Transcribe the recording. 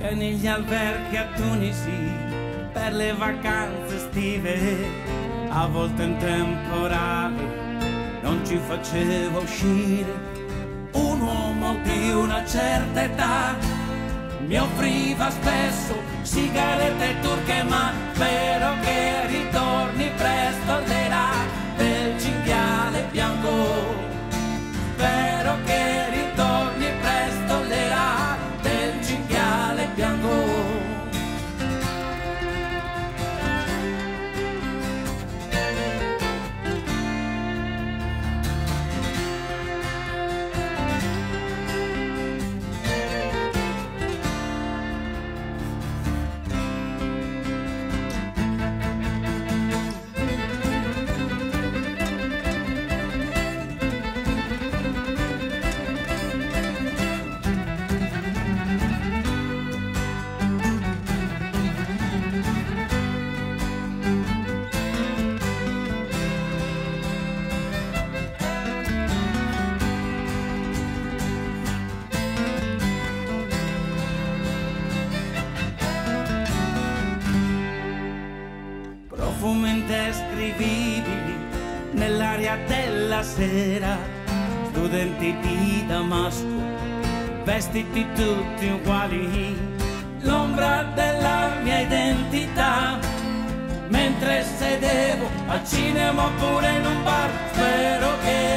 negli alberghi a Tunisi per le vacanze estive, a volte in temporale non ci faceva uscire. Un uomo di una certa età mi offriva spesso sigarette turche, ma spero che indescrivibili nell'aria della sera, studenti di Damasco, vestiti tutti uguali, l'ombra della mia identità, mentre sedevo al cinema oppure in un bar, spero che